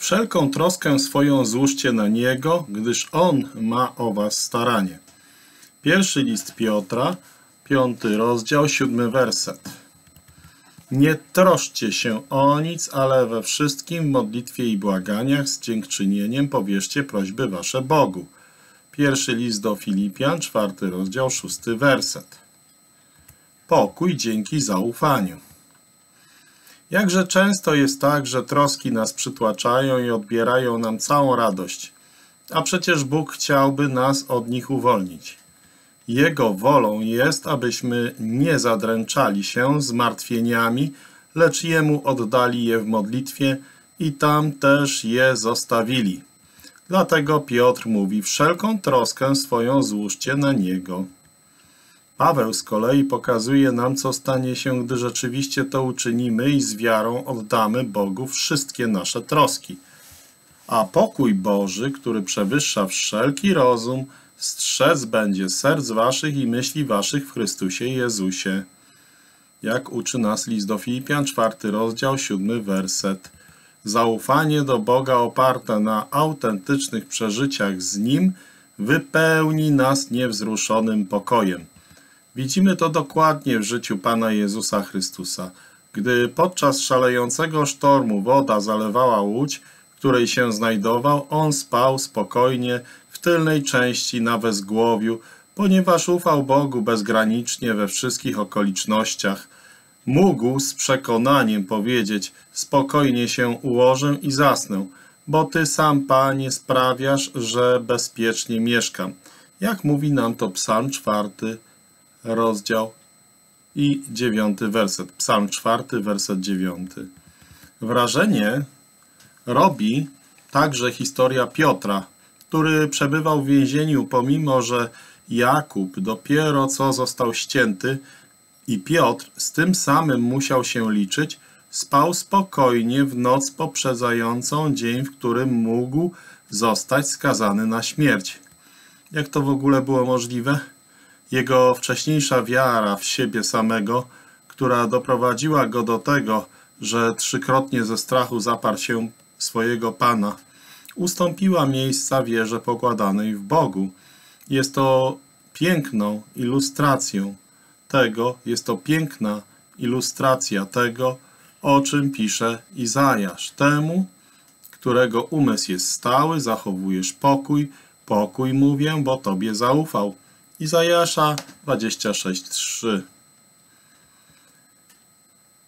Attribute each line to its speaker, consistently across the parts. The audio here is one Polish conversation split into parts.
Speaker 1: Wszelką troskę swoją złóżcie na Niego, gdyż On ma o was staranie. Pierwszy list Piotra, piąty rozdział, siódmy werset. Nie troszcie się o nic, ale we wszystkim w modlitwie i błaganiach z dziękczynieniem powierzcie prośby wasze Bogu. Pierwszy list do Filipian, czwarty rozdział, szósty werset. Pokój dzięki zaufaniu. Jakże często jest tak, że troski nas przytłaczają i odbierają nam całą radość, a przecież Bóg chciałby nas od nich uwolnić. Jego wolą jest, abyśmy nie zadręczali się zmartwieniami, lecz Jemu oddali je w modlitwie i tam też je zostawili. Dlatego Piotr mówi, wszelką troskę swoją złóżcie na Niego. Paweł z kolei pokazuje nam, co stanie się, gdy rzeczywiście to uczynimy i z wiarą oddamy Bogu wszystkie nasze troski. A pokój Boży, który przewyższa wszelki rozum, strzec będzie serc waszych i myśli waszych w Chrystusie Jezusie. Jak uczy nas list do Filipian, czwarty rozdział, siódmy werset. Zaufanie do Boga oparte na autentycznych przeżyciach z Nim wypełni nas niewzruszonym pokojem. Widzimy to dokładnie w życiu Pana Jezusa Chrystusa. Gdy podczas szalejącego sztormu woda zalewała łódź, w której się znajdował, on spał spokojnie w tylnej części na wezgłowiu, ponieważ ufał Bogu bezgranicznie we wszystkich okolicznościach. Mógł z przekonaniem powiedzieć, spokojnie się ułożę i zasnę, bo Ty sam, Panie, sprawiasz, że bezpiecznie mieszkam. Jak mówi nam to psalm czwarty, rozdział i dziewiąty werset. Psalm czwarty, werset dziewiąty. Wrażenie robi także historia Piotra, który przebywał w więzieniu, pomimo że Jakub dopiero co został ścięty i Piotr z tym samym musiał się liczyć, spał spokojnie w noc poprzedzającą dzień, w którym mógł zostać skazany na śmierć. Jak to w ogóle było możliwe? Jego wcześniejsza wiara w siebie samego, która doprowadziła go do tego, że trzykrotnie ze strachu zaparł się swojego Pana, ustąpiła miejsca wierze pokładanej w Bogu. Jest to piękną ilustracją tego, jest to piękna ilustracja tego, o czym pisze Izajasz. Temu, którego umysł jest stały, zachowujesz pokój, pokój mówię, bo Tobie zaufał. Izajasza 26:3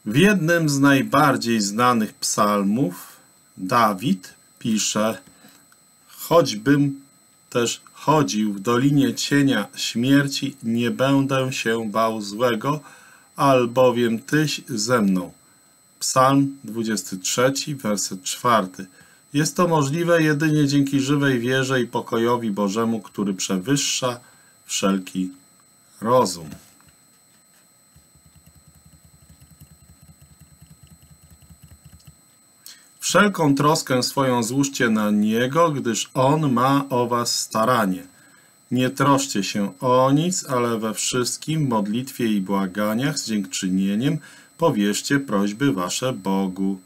Speaker 1: W jednym z najbardziej znanych psalmów Dawid pisze Choćbym też chodził w dolinie cienia śmierci, nie będę się bał złego, albowiem Tyś ze mną. Psalm 23, werset 4. Jest to możliwe jedynie dzięki żywej wierze i pokojowi Bożemu, który przewyższa wszelki rozum. Wszelką troskę swoją złóżcie na Niego, gdyż On ma o was staranie. Nie troszcie się o nic, ale we wszystkim modlitwie i błaganiach z dziękczynieniem powierzcie prośby wasze Bogu.